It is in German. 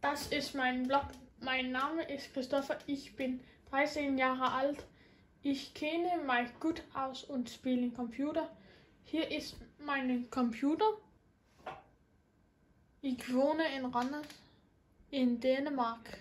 Das ist mein Blog. Mein Name ist Christopher. Ich bin 13 Jahre alt. Ich kenne mich gut aus und spiele Computer. Hier ist mein Computer. Ich wohne in Randers in Dänemark.